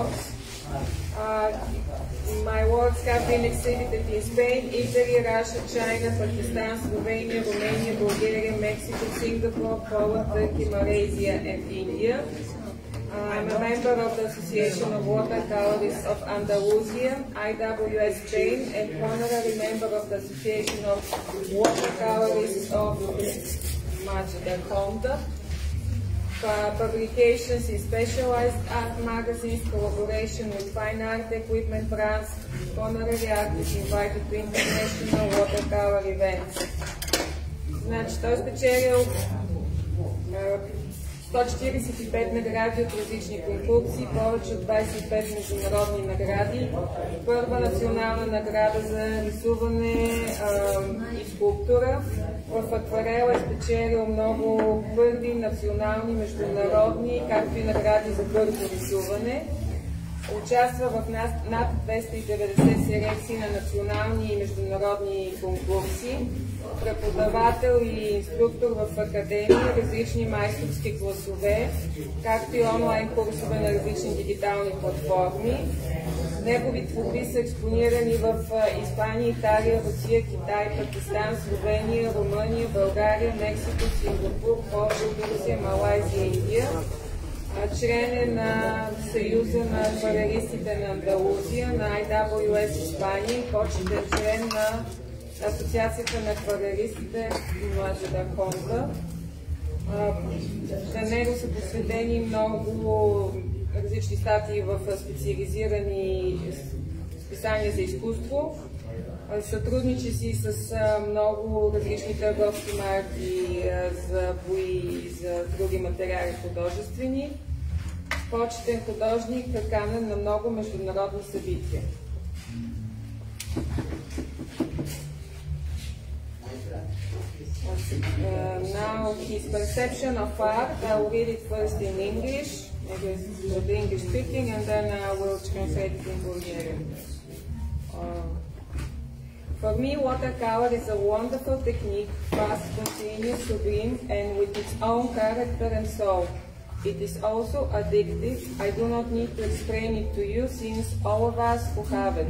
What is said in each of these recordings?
Uh, my works have been exhibited in Spain, Italy, Russia, China, Pakistan, Slovenia, Romania, Bulgaria, Mexico, Singapore, Poland, Turkey, Malaysia, and India. I'm a member of the Association of Watercolorists of Andalusia, IWS Spain, and honorary member of the Association of Watercolorists of Conde. Uh, uh, publications in specialized art magazines, collaboration with fine art equipment brands, honorary artists invited to international watercolor events. Znači, to ste 145 награди от различни конкурси, повече от 25 международни награди, първа национална награда за рисуване а, и скулптура. В акварел е спечелил много първи национални, международни, както и награди за бързо рисуване. Участва в над 290 селекции на национални и международни конкурси. Преподавател и инструктор в академии, различни майсторски класове, както и онлайн курсове на различни дигитални платформи. Негови творби са експонирани в Испания, Италия, Русия, Китай, Пакистан, Словения, Румъния, България, Мексико, Сингапур, Польша, Турция, Малайзия и Индия. Член е на Съюза на акварелистите на Андалузия, на IWS Испания и почетен член на Асоциацията на акварелистите Младжеда Хонда. На него са посветени много различни статии в специализирани списания за изкуство. Сътрудничи си с много различни търговски марки за бои и за други материали художествени. Почетен художник, канен на много международни събития. Now his perception of art, I will read it first in English, with the English speaking, and then I will translate it in Bulgarian. Uh, for me, watercolor is a wonderful technique, fast, continuous, sublime, and with its own character and soul. It is also addictive. I do not need to explain it to you since all of us who have it,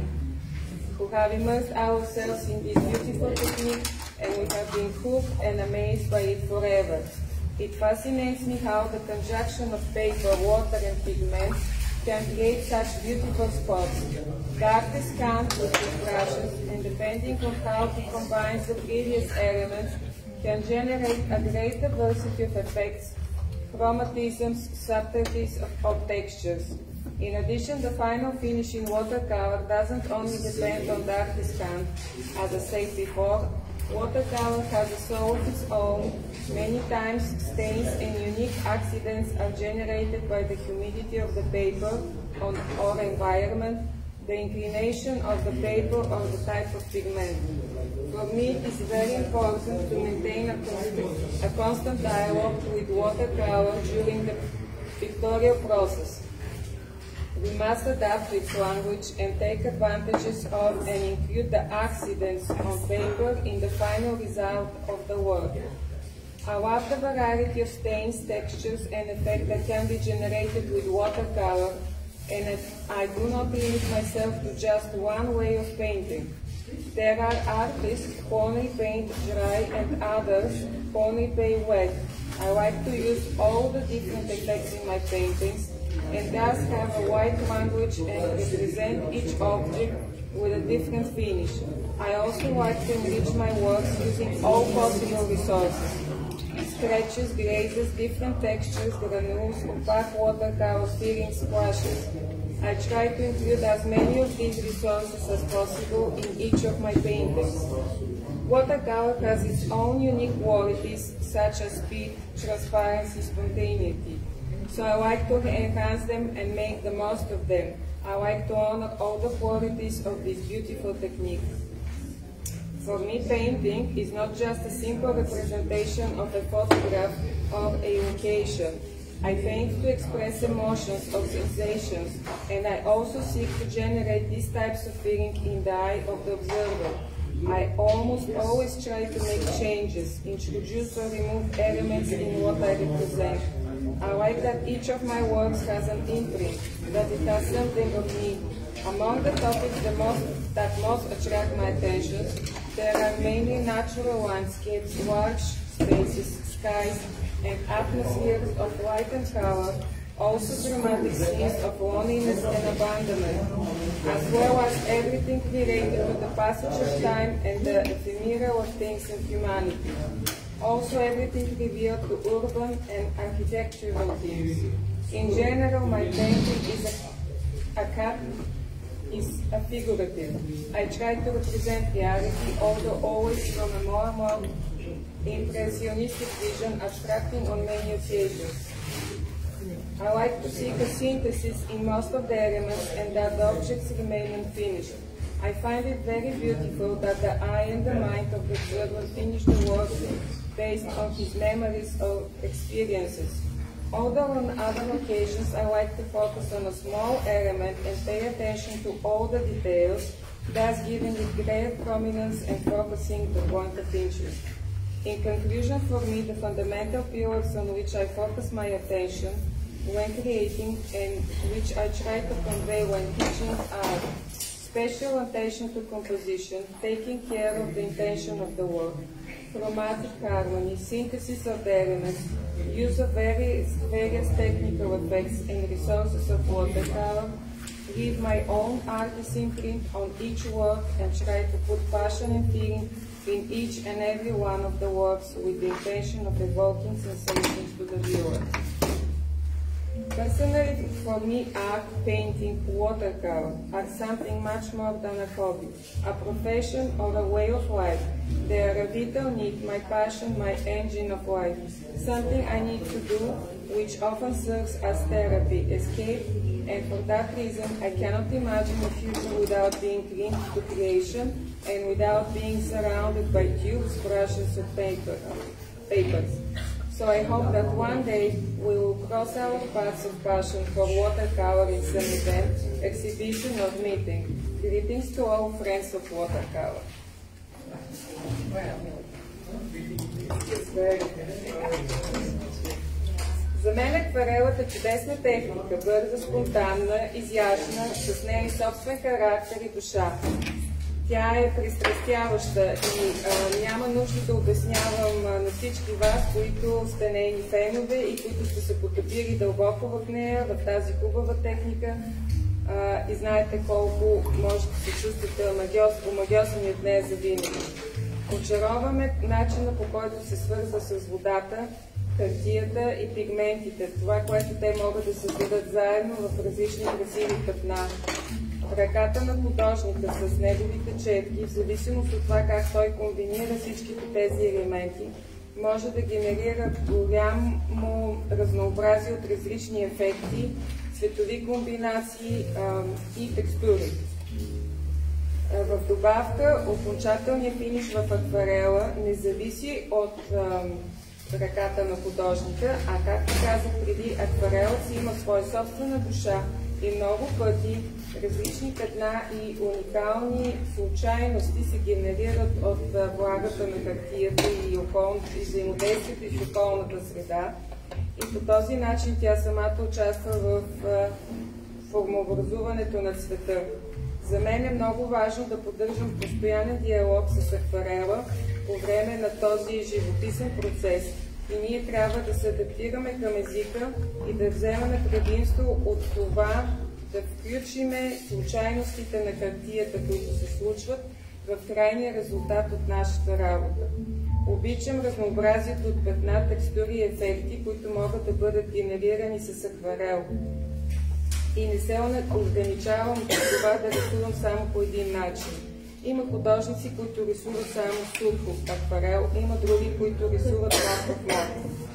who have immersed ourselves in this beautiful technique, and we have been hooked and amazed by it forever. It fascinates me how the conjunction of paper, water, and pigments can create such beautiful spots. Artist comes with brushes, and depending on how he combines the various elements, can generate a great diversity of effects, chromatisms, subtleties of, textures. In addition, the final finish in watercolor doesn't only depend on artist's hand, as I said before, Watercolor has a soul of its own. Many times stains and unique accidents are generated by the humidity of the paper on, or environment, the inclination of the paper or the type of pigment. For me, it is very important to maintain a constant, a constant dialogue with watercolor during the pictorial process. We must adapt its language and take advantages of and include the accidents on paper in the final result of the work. I love the variety of stains, textures, and effects that can be generated with watercolor, and I do not limit myself to just one way of painting. There are artists who only paint dry and others who only paint wet. I like to use all the different effects in my paintings and thus have a wide language and represent each object with a different finish. I also like to enrich my works using all possible resources. Scratches, glazes, different textures, granules, opaque watercolor, filling splashes. I try to include as many of these resources as possible in each of my paintings. Watercolor has its own unique qualities such as speed, transparency, spontaneity. So I like to enhance them and make the most of them. I like to honor all the qualities of this beautiful technique. For me, painting is not just a simple representation of a photograph or a location. I paint to express emotions or sensations, and I also seek to generate these types of feeling in the eye of the observer. I almost always try to make changes, introduce or remove elements in what I represent. I like that each of my works has an imprint, that it has something of me. Among the topics the most, that most attract my attention, there are mainly natural landscapes, large spaces, skies, and atmospheres of light and color, also dramatic scenes of loneliness and abandonment, as well as everything related to the passage of time and the ephemeral of things in humanity. Also everything revealed to urban and architectural themes. In general, my painting is a, a is a figurative. I try to represent reality, although always from a more and more impressionistic vision, abstracting on many occasions. I like to seek a synthesis in most of the elements and that the objects remain unfinished. I find it very beautiful that the eye and the mind of the observer finish the work based on his memories or experiences. Although on other occasions I like to focus on a small element and pay attention to all the details, thus giving it greater prominence and focusing the point of interest. In conclusion, for me, the fundamental pillars on which I focus my attention when creating and which I try to convey when teaching are special attention to composition, taking care of the intention of the work, chromatic harmony, synthesis of elements, use of various, various technical effects and resources of watercolor, leave my own artist imprint on each work and try to put passion and feeling in each and every one of the works with the intention of evoking sensations to the viewer. Personally, for me, art, painting, watercolor are something much more than a hobby, a profession or a way of life. They are a vital need, my passion, my engine of life, something I need to do, which often serves as therapy, escape, and for that reason, I cannot imagine a future without being linked to creation and without being surrounded by tubes, brushes, or paper, papers. So I hope that one day we will cross our paths of passion for watercolor in some event, exhibition, or meeting. Greetings to all friends of watercolor. За мен акварелът е чудесна техника, бърза, спонтанна, изящна, с нея и собствен характер и душа. Тя е пристрастяваща и а, няма нужда да обяснявам а, на всички вас, които сте нейни фенове и които сте се потопили дълбоко в нея, в тази хубава техника а, и знаете колко може да се чувствате омагиосани от нея за винаги. Очароваме начина по който се свързва с водата, хартията и пигментите, това, което те могат да създадат заедно в различни красиви пътна ръката на художника с неговите четки, в зависимост от това как той комбинира всичките тези елементи, може да генерира голямо разнообразие от различни ефекти, цветови комбинации а, и текстури. В добавка, окончателният финиш в акварела не зависи от а, ръката на художника, а както казах преди, акварелът си има своя собствена душа и много пъти различни петна и уникални случайности се генерират от влагата на хартията и, околната, и взаимодействието и в околната среда. И по този начин тя самата участва в формообразуването на цвета. За мен е много важно да поддържам постоянен диалог с акварела по време на този живописен процес и ние трябва да се адаптираме към езика и да вземаме предимство от това да включиме случайностите на хартията, които се случват в крайния резултат от нашата работа. Обичам разнообразието от петна, текстури и ефекти, които могат да бъдат генерирани с акварел. И не се ограничавам до това да рисувам само по един начин. Има художници, които рисуват само сурков акварел, има други, които рисуват мокров мокров.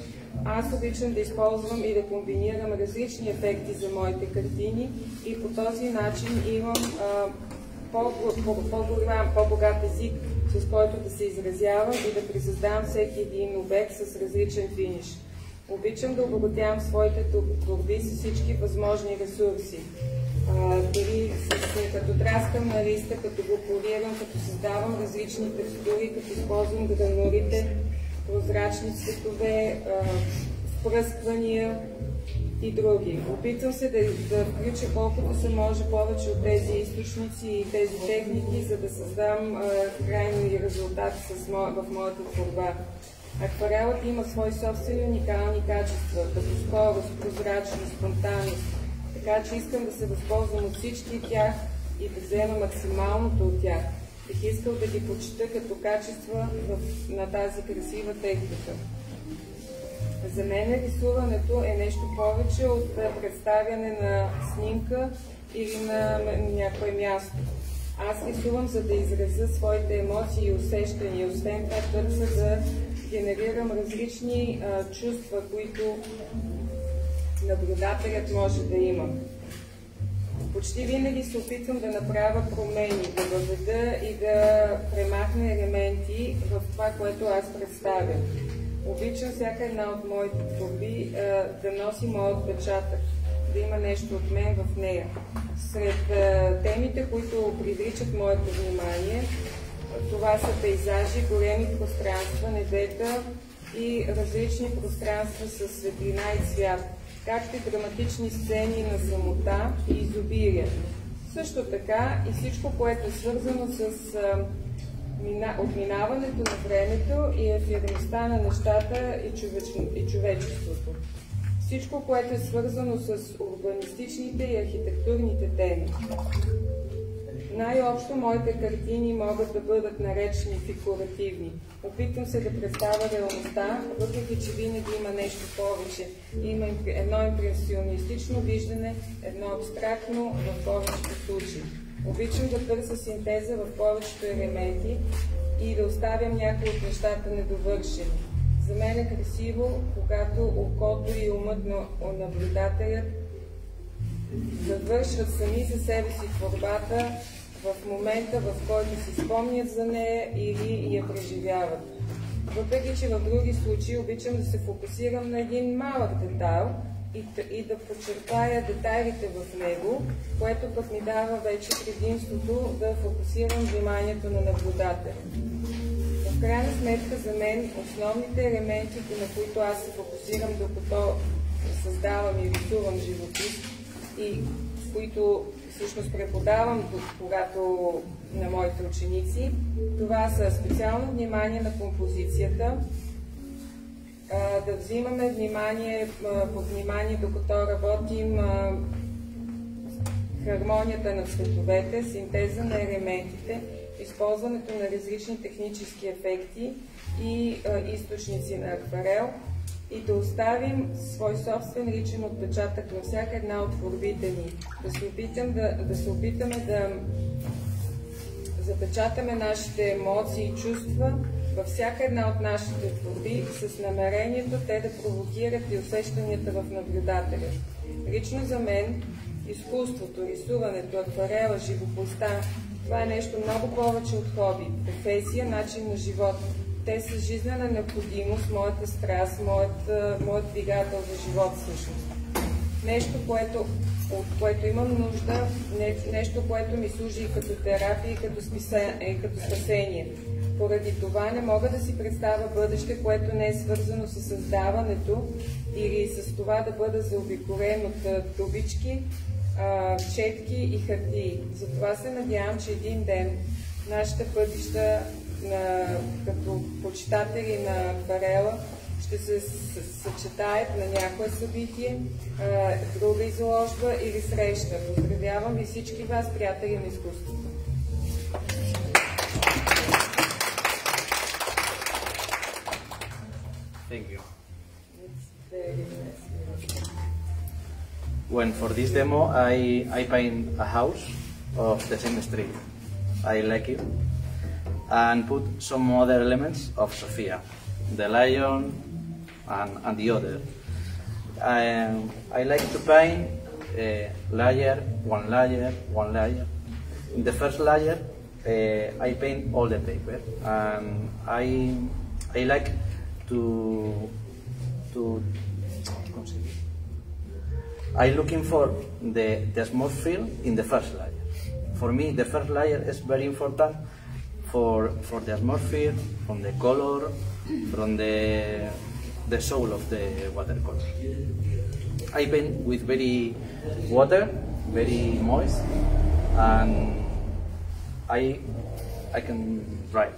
Аз обичам да използвам и да комбинирам различни ефекти за моите картини и по този начин имам по-голям, по-богат език, с който да се изразявам и да присъздавам всеки един обект с различен финиш. Обичам да обогатявам своите творби с всички възможни ресурси. Дори като траскам на листа, като го полирам, като създавам различни текстури, като използвам гранулите, прозрачни цветове, спръсквания и други. Опитвам се да, да включа колкото се може повече от тези източници и тези техники, за да създам крайни резултати в моята творба. Акварелът има свои собствени уникални качества, като скорост, прозрачност, спонтанност, така че искам да се възползвам от всички тях и да взема максималното от тях. Бих искал да ги почита като качества в, на тази красива техника. За мен рисуването е нещо повече от представяне на снимка или на някое място. Аз рисувам, за да изразя своите емоции и усещания. Освен това, търся да генерирам различни а, чувства, които наблюдателят може да има. Почти винаги се опитвам да направя промени, да въведа и да премахна елементи в това, което аз представям. Обичам всяка една от моите творби да носи моят отпечатък, да има нещо от мен в нея. Сред темите, които привличат моето внимание, това са пейзажи, големи пространства, небета и различни пространства с светлина и цвят, както и драматични сцени на самота и изобилие. Също така и всичко, което е свързано с отминаването на времето и ефирността на нещата и, човеч... и човечеството. Всичко, което е свързано с урбанистичните и архитектурните теми. Най-общо моите картини могат да бъдат наречени фигуративни. Опитвам се да представя реалността, въпреки че винаги има нещо повече. Има едно импресионистично виждане, едно абстрактно в повечето случаи. Обичам да търся синтеза в повечето елементи и да оставям някои от нещата недовършени. За мен е красиво, когато окото и умът на наблюдателят завършват сами за себе си творбата в момента, в който си спомнят за нея или я преживяват. Въпреки, че в други случаи обичам да се фокусирам на един малък детайл, и, и да подчертая детайлите в него, което пък ми дава вече предимството да фокусирам вниманието на наблюдателя. В крайна сметка за мен основните елементи, на които аз се фокусирам, докато създавам и рисувам живопис и които всъщност преподавам, когато на моите ученици, това са специално внимание на композицията, да взимаме внимание, под внимание, докато работим хармонията на цветовете, синтеза на елементите, използването на различни технически ефекти и източници на акварел и да оставим свой собствен личен отпечатък на всяка една от творбите ни. Да се, опитам да, да се опитаме да запечатаме нашите емоции и чувства във всяка една от нашите творби с намерението те да провокират и усещанията в наблюдателя. Лично за мен изкуството, рисуването, акварела, живописта, това е нещо много повече от хоби, професия, начин на живот. Те са жизнена необходимост, моята страст, моят, моят двигател за живот всъщност. Нещо, което, от което имам нужда, нещо, което ми служи и като терапия, и като, и като спасение. Поради това не мога да си представя бъдеще, което не е свързано с създаването или с това да бъда заобиколен от трубички, четки и хартии. Затова се надявам, че един ден нашите пътища на, като почитатели на акварела ще се съчетаят на някое събитие, друга изложба или среща. Поздравявам ви всички вас, приятели на изкуството. Thank you. When for this demo, I, I paint a house of the same street. I like it. And put some other elements of Sofia, the lion and, and the other. I, I like to paint a layer, one layer, one layer. In the first layer, uh, I paint all the paper. And I, I like to to I'm looking for the, the small field in the first layer. For me, the first layer is very important for, for the atmosphere, from the color, from the the soul of the watercolor. I paint with very water, very moist, and I I can write.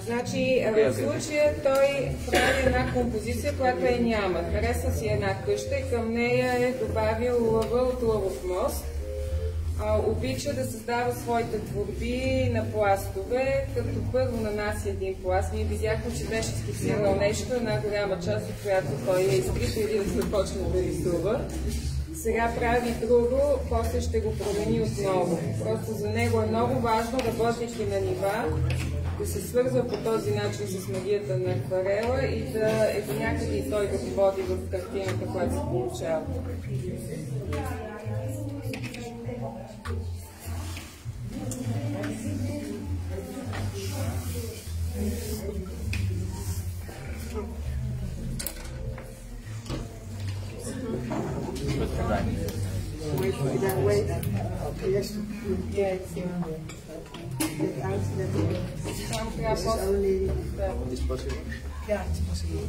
Значи, в случая той прави една композиция, която е няма. Харесва си една къща и към нея е добавил лъва от лъвов мост. А, обича да създава своите творби на пластове, като първо нанася един пласт. Ние видяхме, че беше скицирал нещо, една голяма част от която той е изкрит преди да се почне да рисува. Сега прави друго, после ще го промени отново. Просто за него е много важно, работейки на нива, да се свързва по този начин с магията на акварела и да е до някъде и той да го води в картината, която се получава. Way. Okay, yes. This is only only. Yeah, it's possible.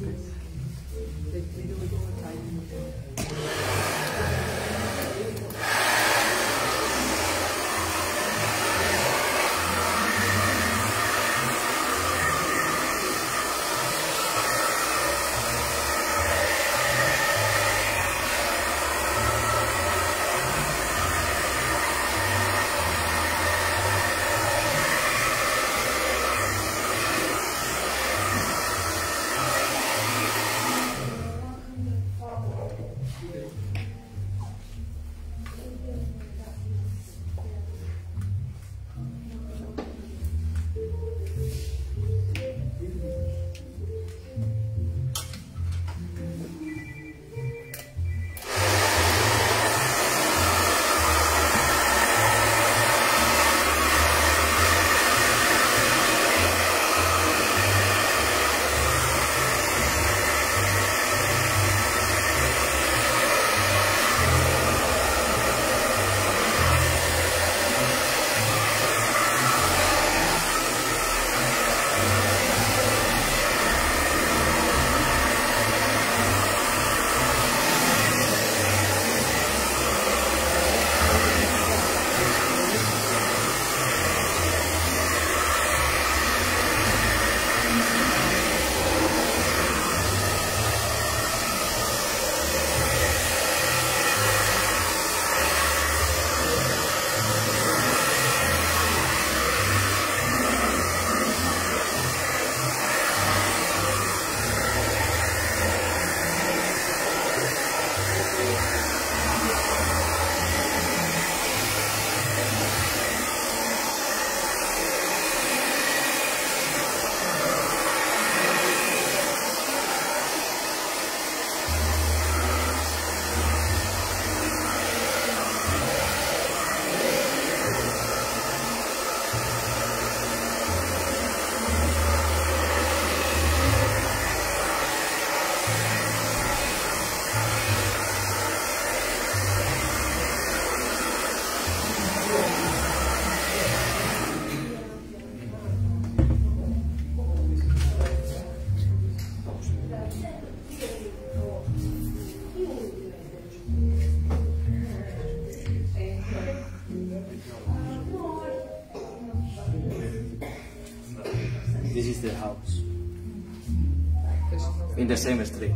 Street.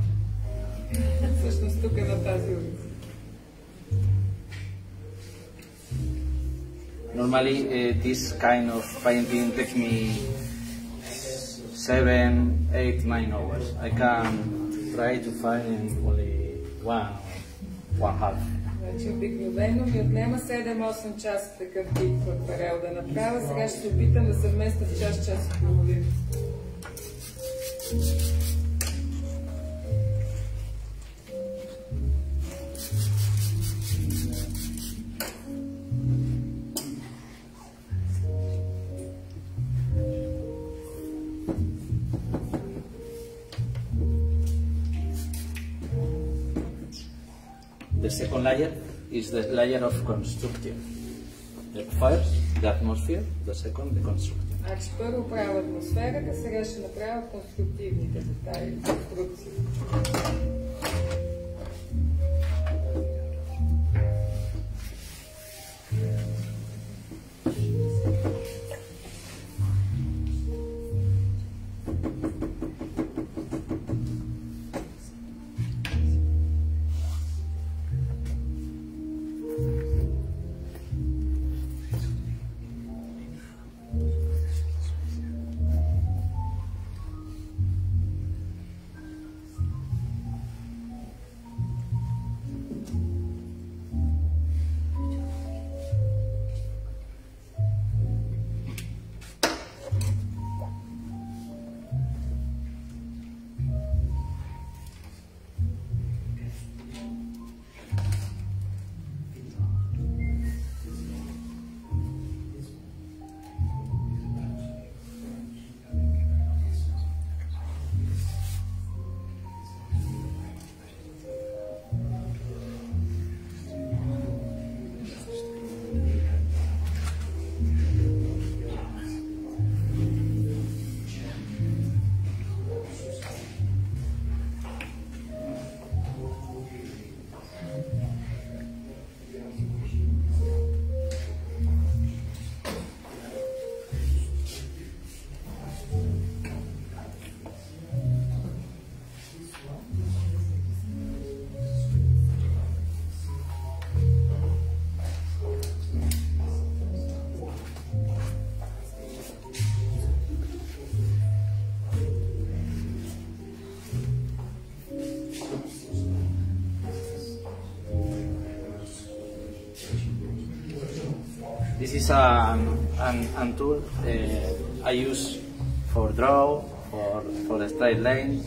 всъщност тук е на тази улица. Normally, uh, this kind of painting takes me seven, eight, nine hours. I can try to find in only one, one half. Значи обикновено ми отнема 7-8 часа такъв тип акварел да направя. Сега ще се опитам да съвместя в час, час и половина. Layer of construction. The the atmosphere. The second, the construction. Значи първо правя атмосферата, сега ще направя конструктивните детайли, конструкции. This is a an, an tool uh, I use for draw, for for the straight line,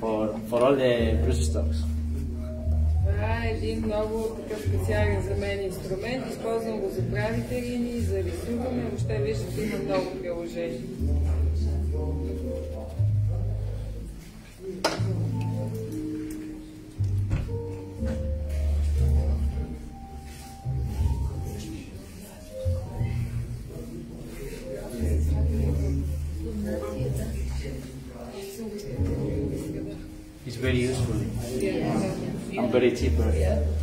for for all the brush strokes. Това е един много такъв специален за мен инструмент. Използвам го за правите линии, за рисуване. Въобще виждате, има много приложения. Yeah.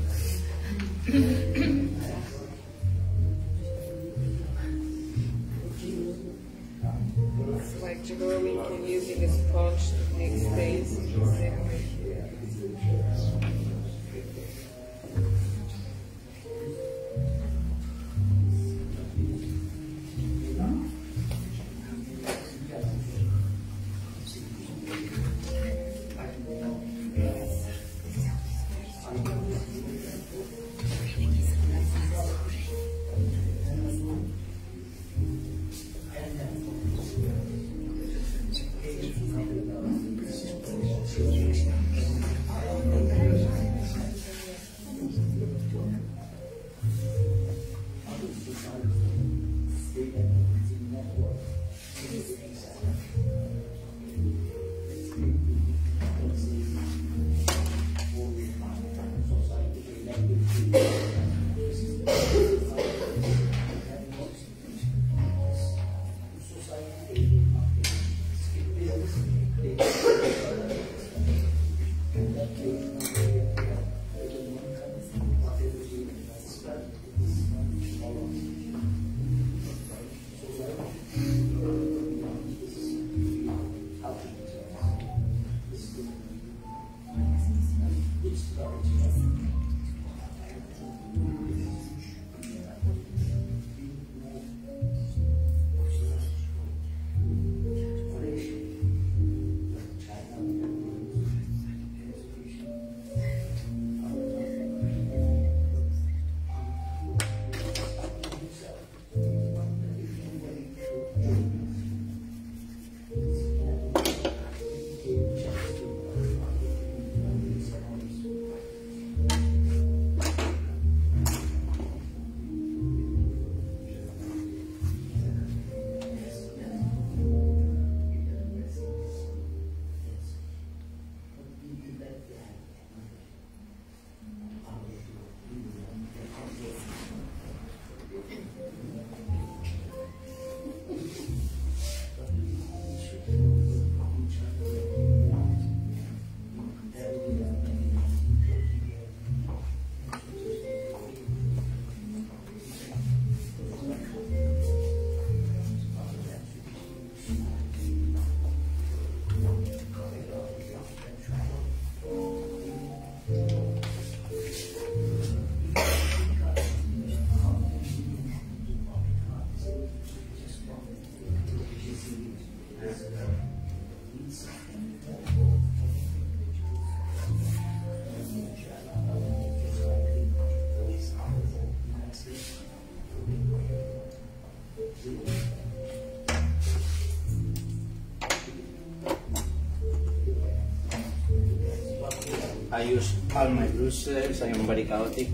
I use all my brushes, I am very chaotic,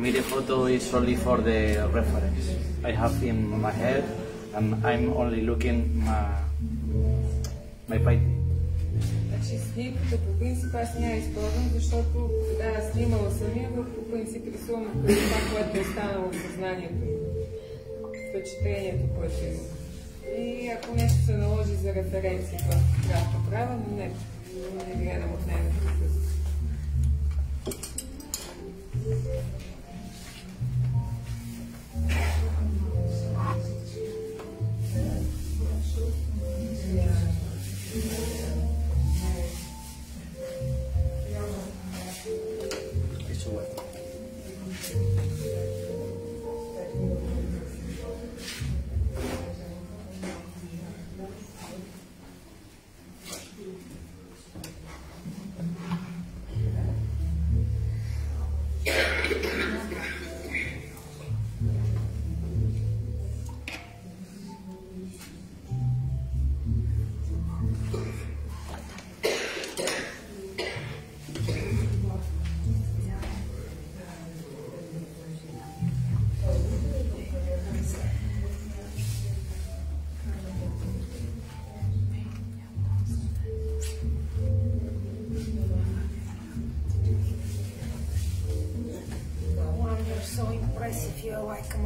me the photo is only for the reference. I have in my head and I'm only looking my, my painting. Значи снимката по принцип аз няма използвам, защото да, снимала съм я, но по принцип рисувам това, което е останало в съзнанието. Впечатлението, което има. И ако нещо се наложи за референция, това трябва да правя, но не, не гледам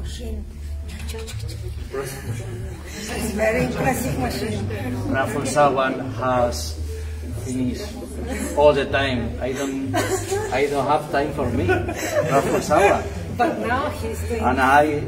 machine. It's very impressive machine. Raffle Sawan has finished all the time. I don't, I don't have time for me. Raffle Sawan. But now he's doing And I,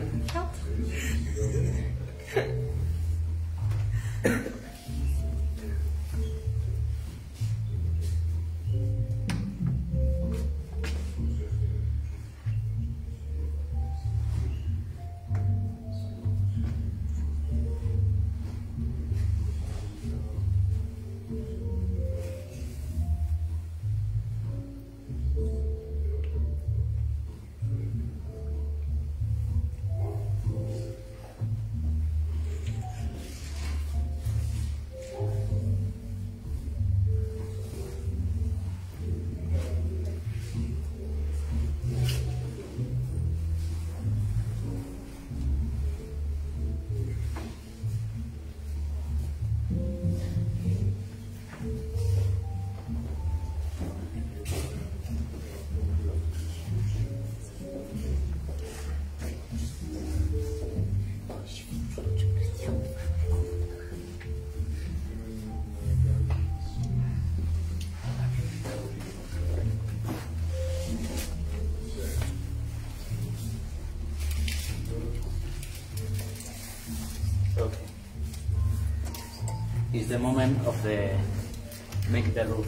the moment of the make the roof.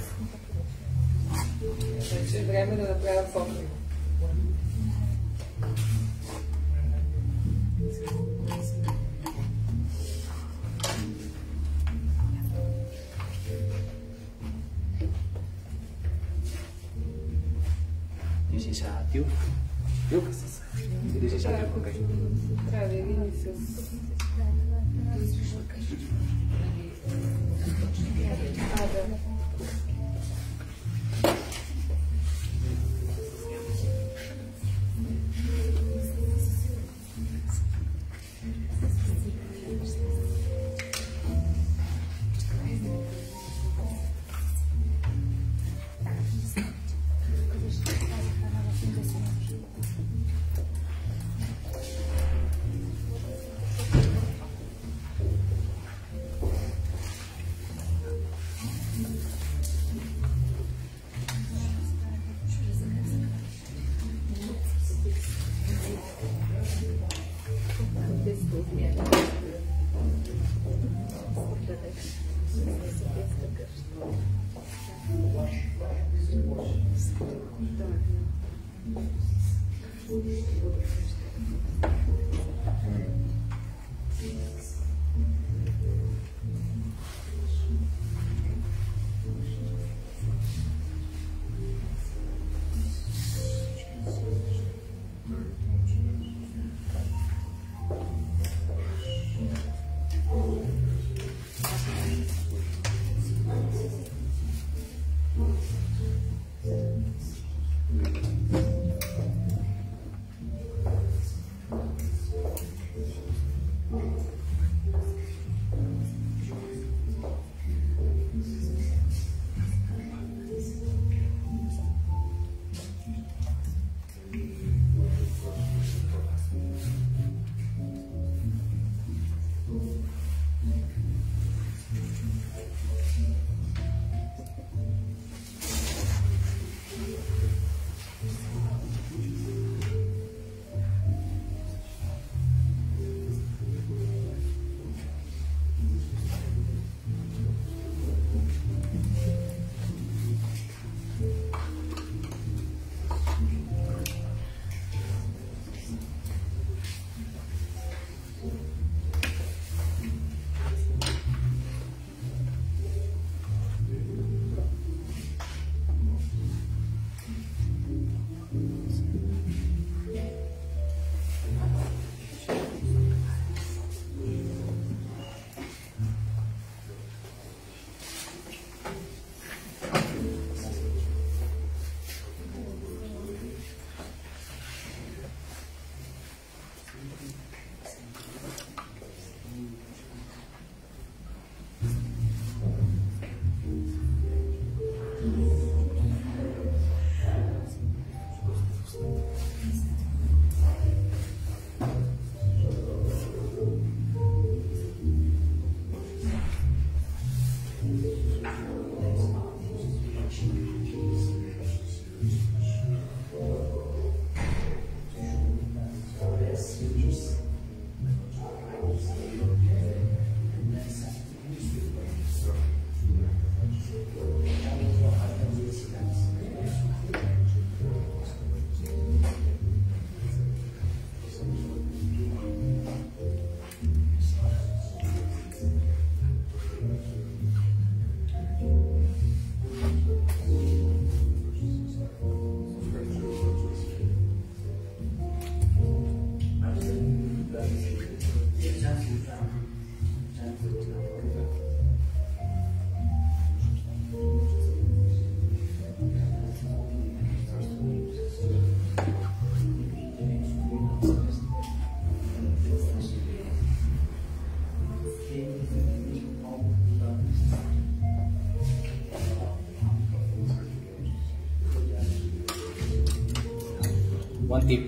One tip.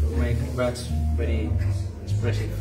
To make rugs very expressive.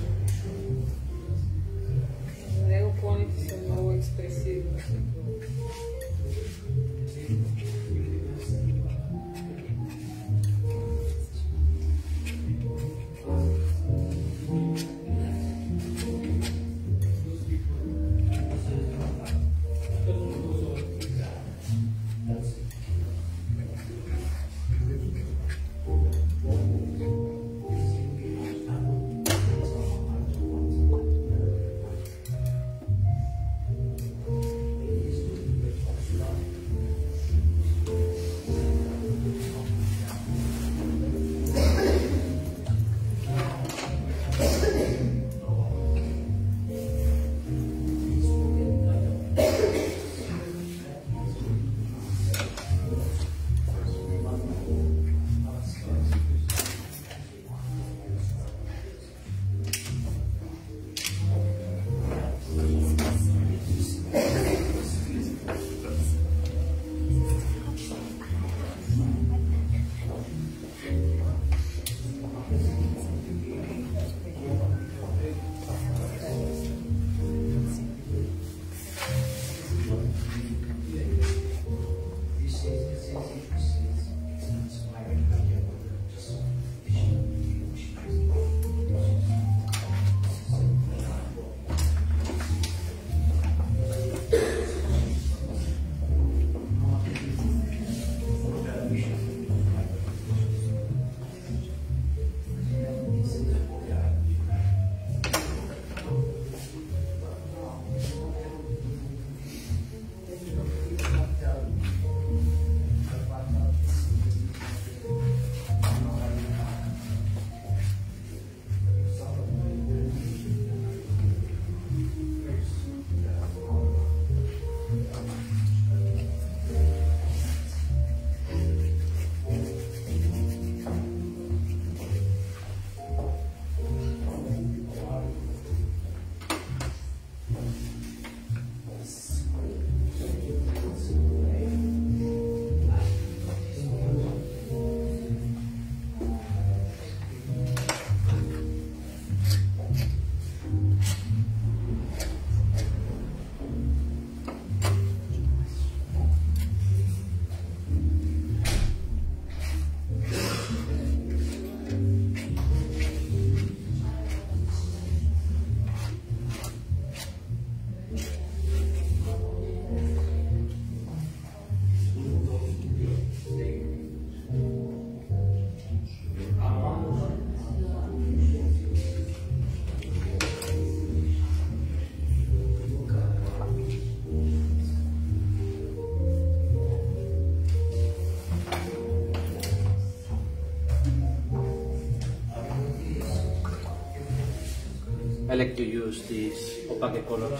I like to use these opaque colors.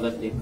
sholat di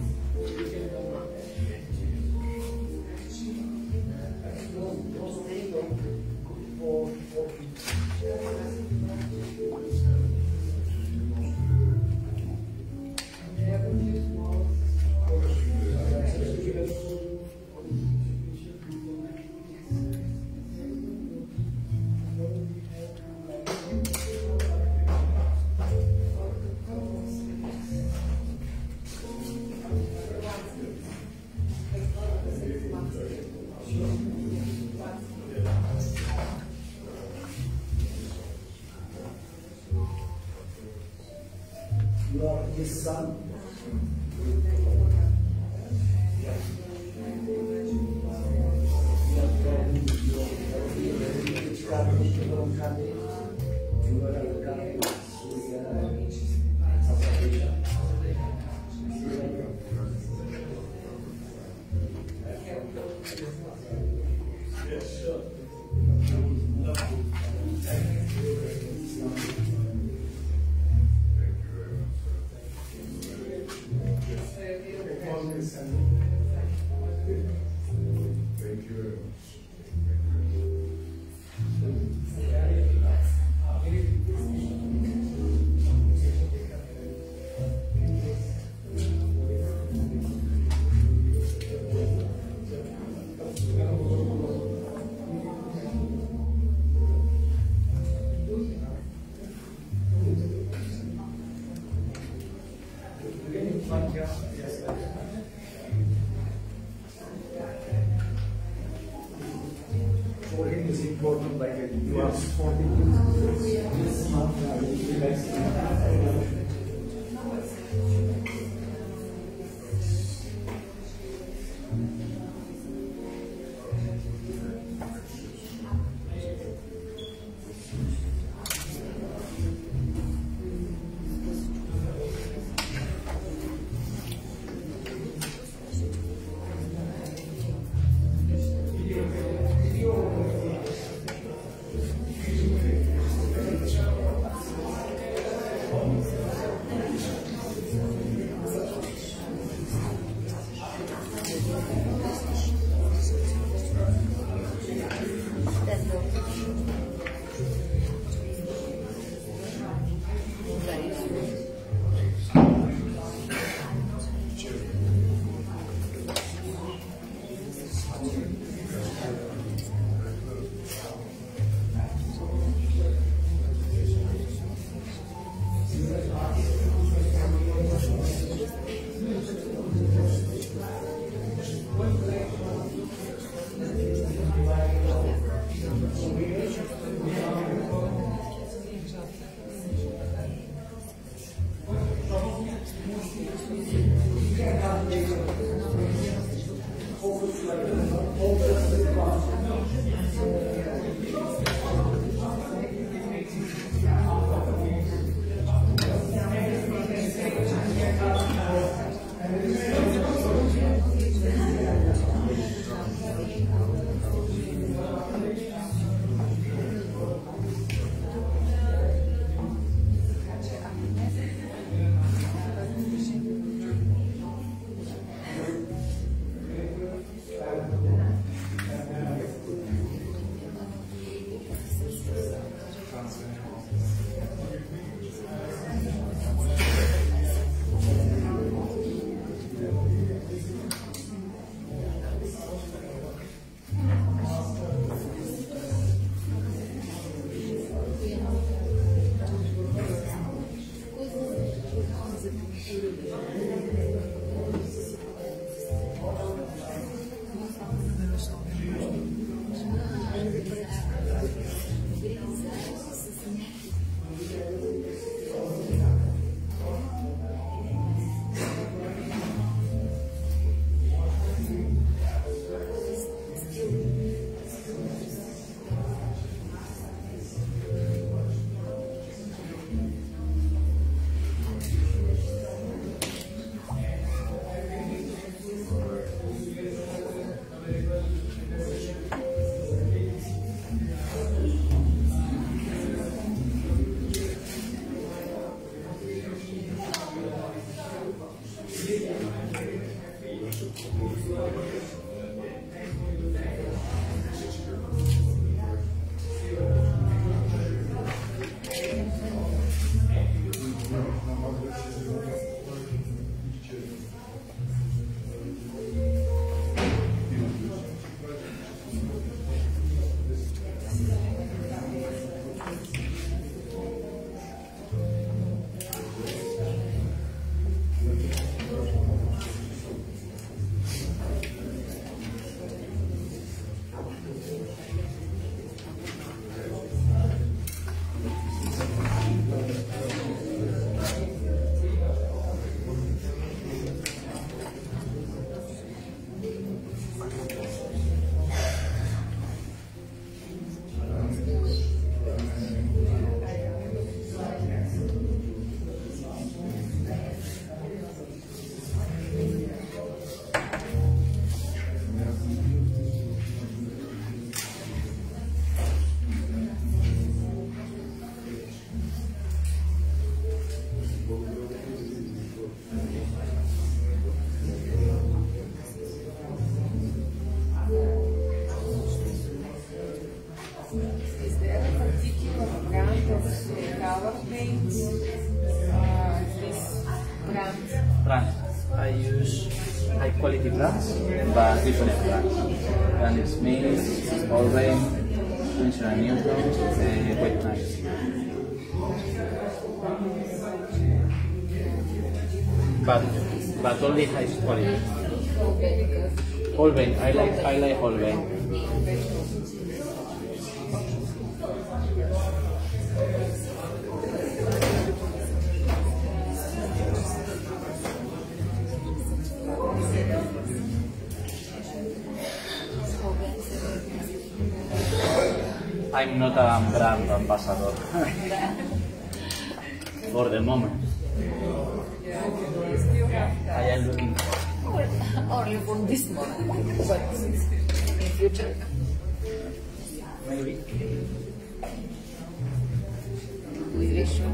son. always when a new. But but only high quality. Holbein, I like I like Holbein. I'm not a brand ambassador. For the moment. I am looking Only for this moment, but in future. maybe. We wish you.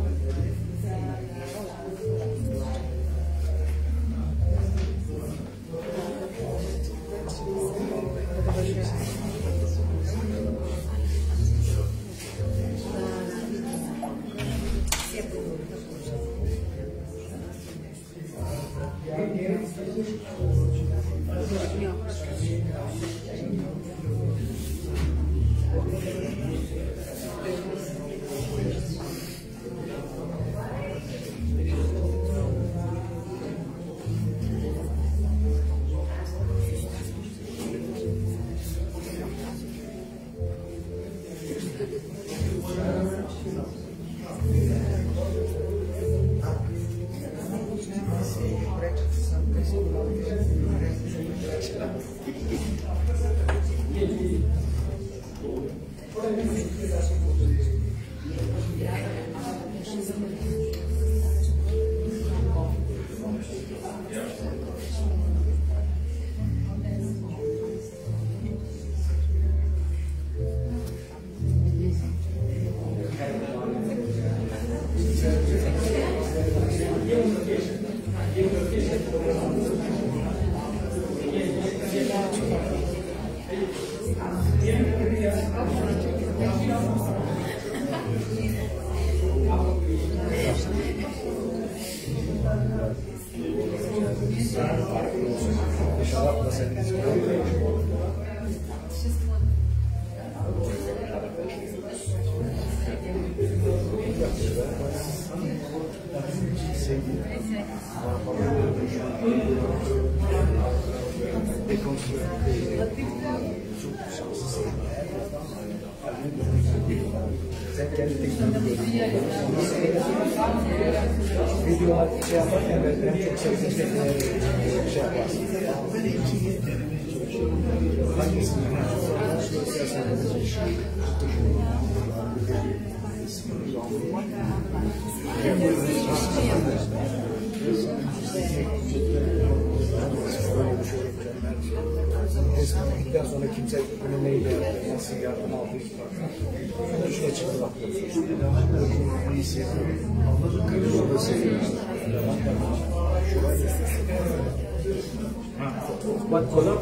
What color?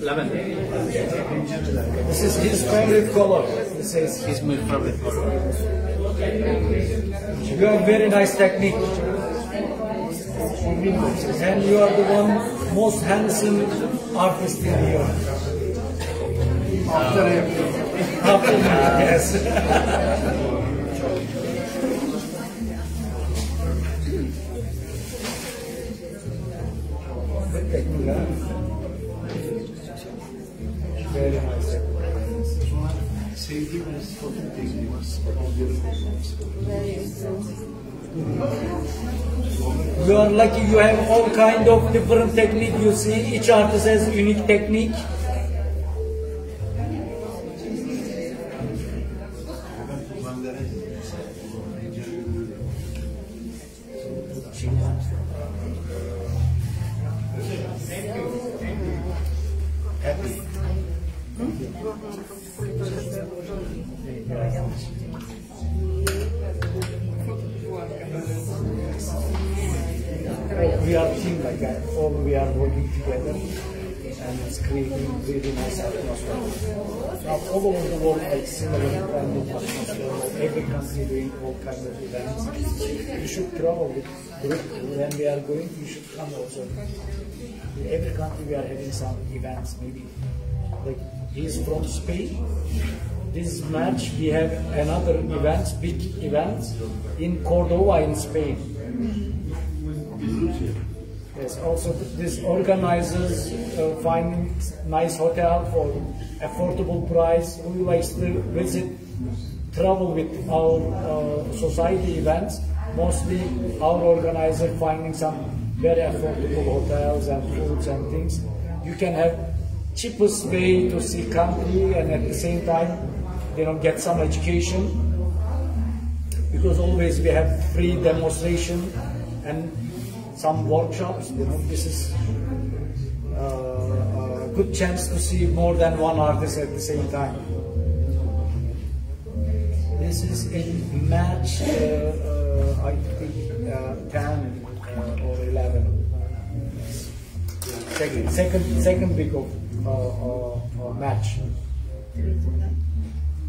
Lavender. This is his favorite color. He says It's my favorite color. you have very nice technique. And you are the one most handsome artist in here. After. Onları You are lucky you have all kind of different technique you see. Each artist has unique technique. You should travel with group. When we are going, you should come also. In every country we are having some events, maybe. Like he's from Spain. This March we have another event, big event in Cordoba in Spain. Yes, also this organizes uh, finding nice hotel for affordable price. We like to visit, travel with our uh, society events. Mostly our organizer finding some very affordable hotels and foods and things. You can have cheapest way to see country and at the same time, you know, get some education because always we have free demonstration and some workshops. You know, this is uh, a good chance to see more than one artist at the same time. This is in March, uh, uh, I think, uh, 10 or 11. Second, second, second week of uh, uh, uh, March.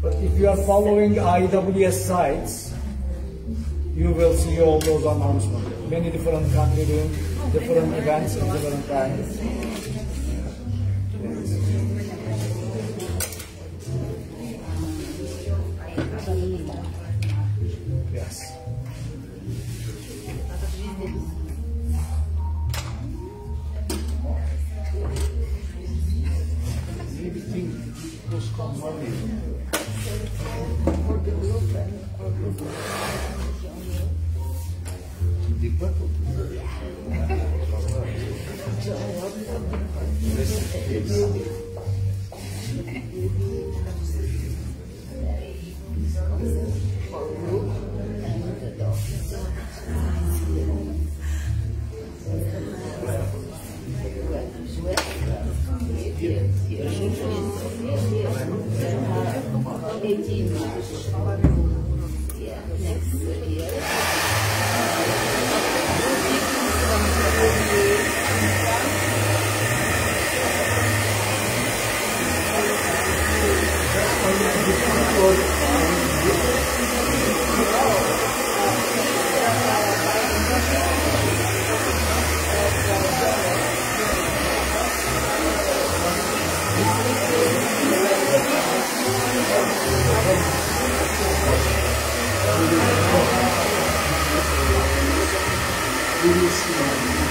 But if you are following IWS sites, you will see all those announcements. Many different countries doing different events at different times. Feliciano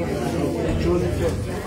June 5th.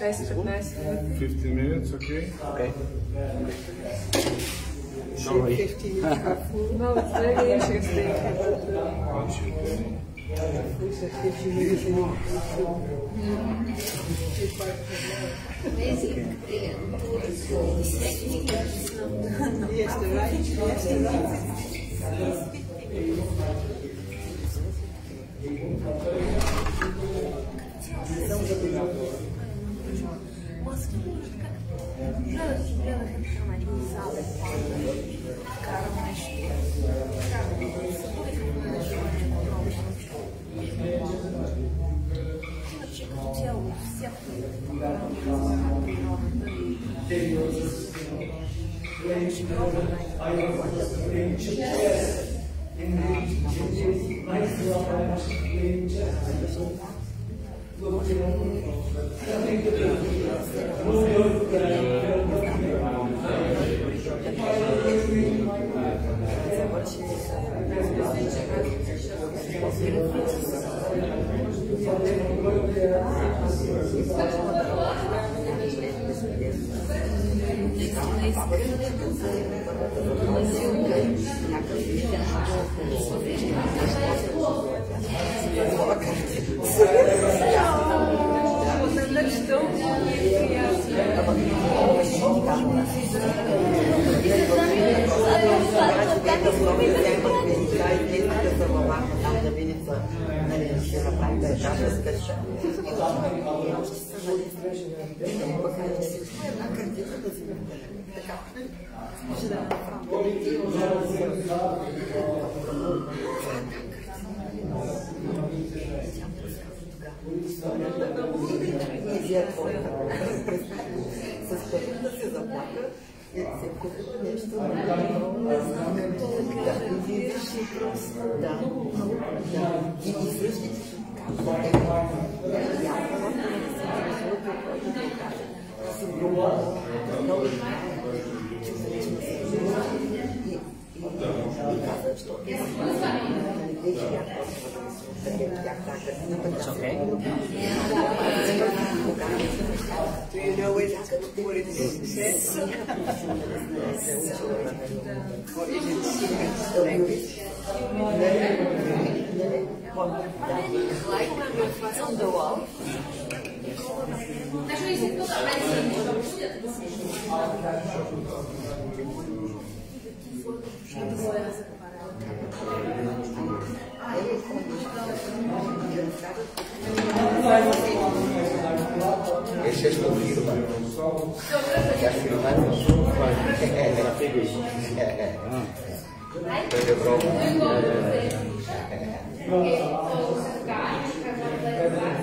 Nice, nice 15 minutes, okay? Okay. Sorry. 15 minutes. No, it's very interesting. Amazing, brilliant. Yes, the right. Yes, the right.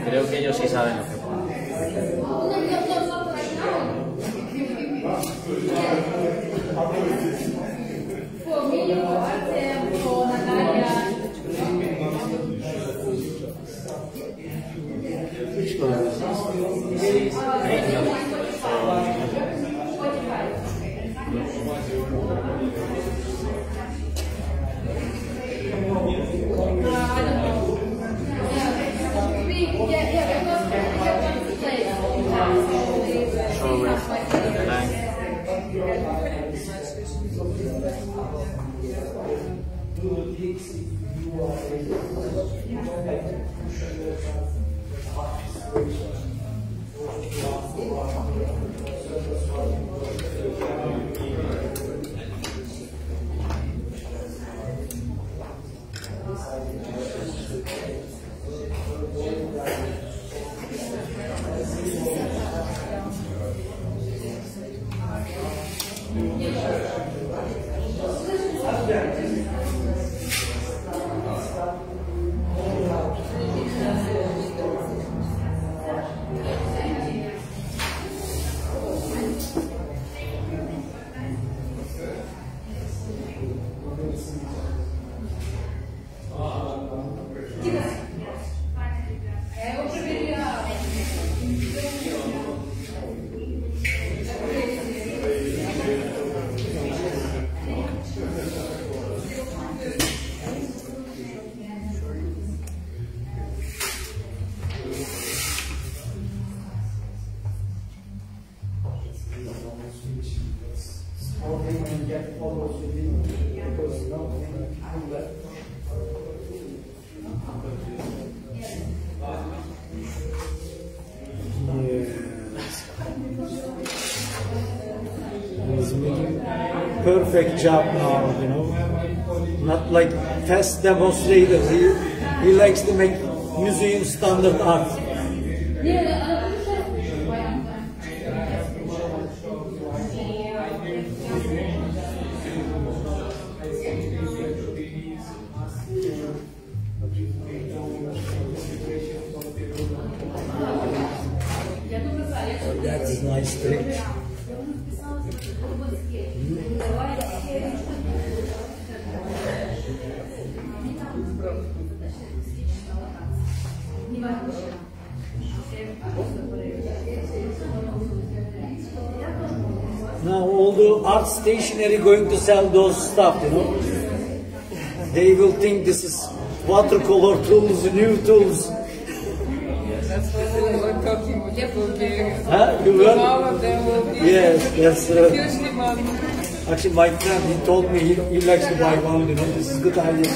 Creo que ellos sí saben lo que Thank you. Perfect job now, you know. Not like test demonstrators. He, he likes to make museum standard art. That's nice trick. The art stationery going to sell those stuff, you know. They will think this is watercolor tools, new tools. That's what we were talking with Bulgarians. Huh? You will? be Yes, yes. Uh, huge actually, my friend, he told me he, he likes to buy one, you know, this is good idea.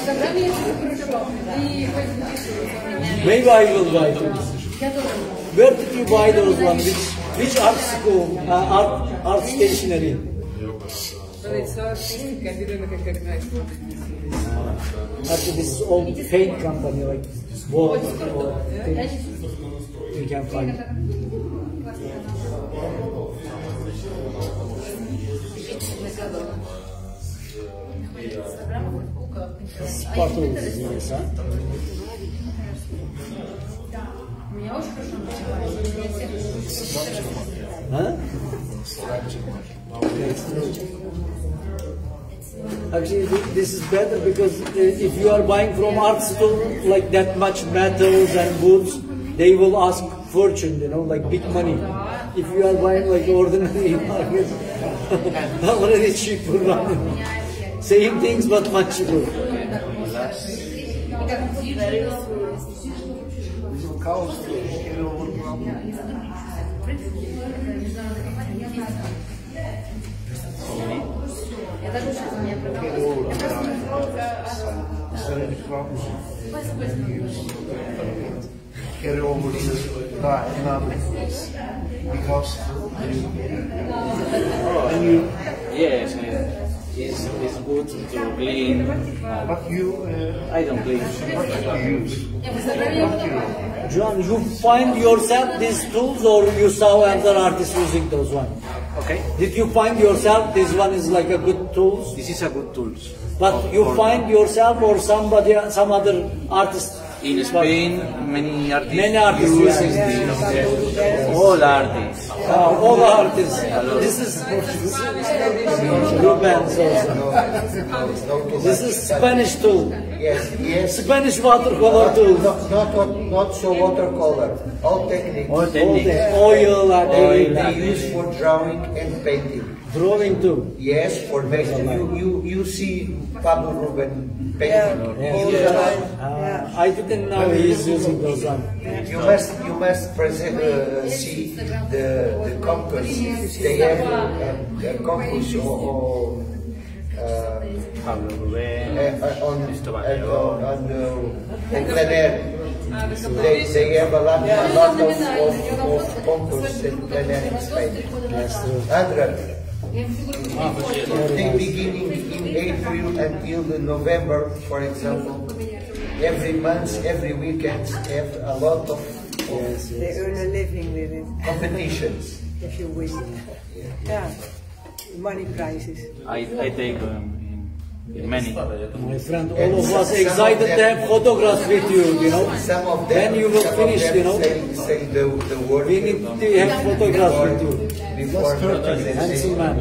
Maybe I will buy too. Where did you buy those ones? Which, which art school, uh, art, art stationery? Actually, this is all paint company, like wall or things you can find. It's part of business, huh? Huh? Actually, this is better because uh, if you are buying from art store like that much metals and woods, they will ask fortune, you know, like big money. If you are buying like ordinary market, already cheaper running. Same things but much cheaper. Chaos, carry over Carry over to not another place. Because when you, Yes, uh, it's, it's good to clean. uh, but you, uh, I don't clean. what do you use? John, you find yourself these tools or you saw other artists using those ones? Okay, Did you find yourself this one is like a good tools? this is a good tools. But you find yourself or somebody, some other artist? In Spain, many artists, Many artists use using this. yes. All artists. Uh, all artists. This is Rubens also. This is Spanish tool. Yes, yes. Spanish watercolor tool. Not, not, not, not so watercolor, all techniques. All All techniques. the oil and They, oil they use for drawing and painting. drawing too. Yes, for making. You, you, you see Pablo Ruben painting. Uh, I didn't know he is using those ones. You must, you must present, uh, see the, the compass. They have a, a compass or, Pablo Rubén. uh, on, on the in plein. They, they have a lot, a lot of, of, of compass in in Spain. Andra, the beginning in April until the November, for example, every month, every weekend, have a lot of, of They earn a living with it, competitions. if you win. Yeah, money prizes. I, I take um, in, in many. My friend, all of us excited to have photographs with you, you know. Some of them, When you will finish, you know. say, say the, the word We need to have photographs with you. before Handsome presentation. man.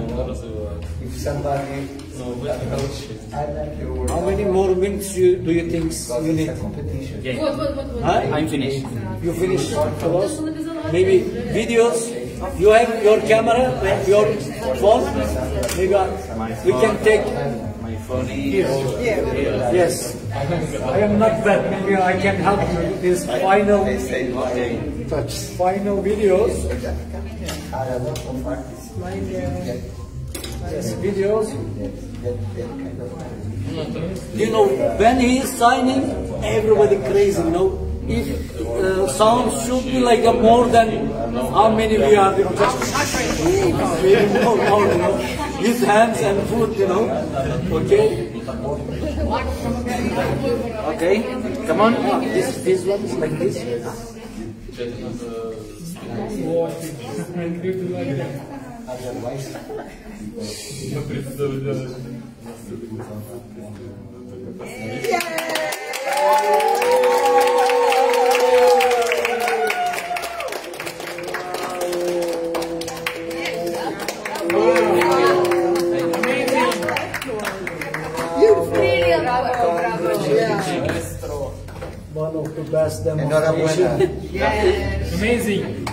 If somebody knows, I like your word. How many more minutes you, do you think you need? It's a competition. Huh? I'm finished. You finish close? Maybe videos? You have your camera, your phone? Maybe I- we can take. My phone is Yes. I am not bad. Maybe I can help you with this final touch, final videos. Yes, videos. You know, when he is signing, everybody crazy, you know. If uh, sound should be like a more than how many we are, you know, just maybe more, more, you know, his hands and foot, you know. Okay? Okay, come on. This, this one is like this. One of the best Enhorabuena. demonstrations. Amazing.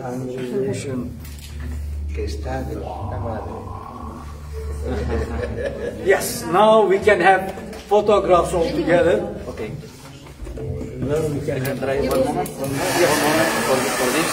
Congratulations. Que está de puta madre. Yes, now we can have photographs all together. Okay. Now we can have Try one moment. One moment for, for this.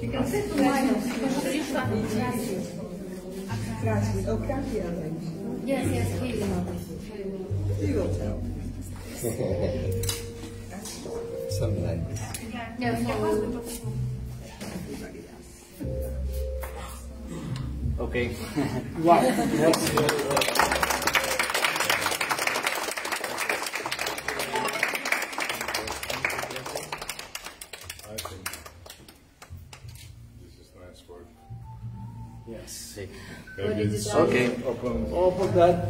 She can sit to minus. Yes, yes, he He will tell. Something like this. Yes, Okay. Wow. Yes. Okay. Open, open that.